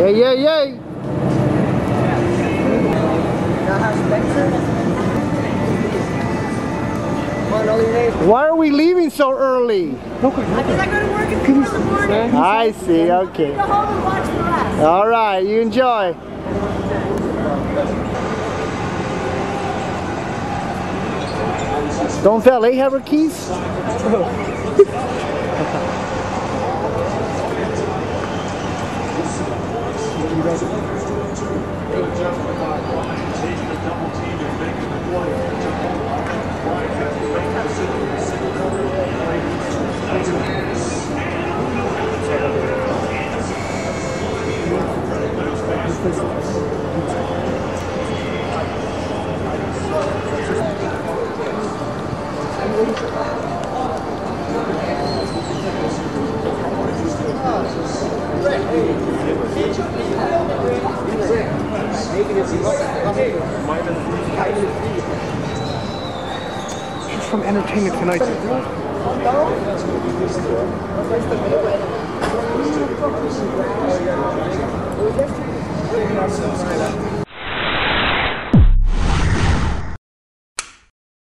Yay, yay, yay. Why are we leaving so early? I go to work at 4 in the morning. I see, okay. All right, you enjoy. Don't valet have her keys? you guys. Thank you. She's from Entertainment Tonight.